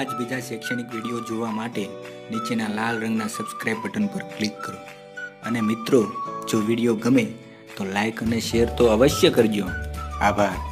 આ જ બીજા શૈક્ષણિક વીડિયો જોવા માટે નીચેના લાલ રંગના સબસ્ક્રાઇબ બટન પર ક્લિક કરો. અને મિત્રો, જો વીડિયો ગમે તો લાઈક અને શેર તો અવશ્ય કરજો. આભાર.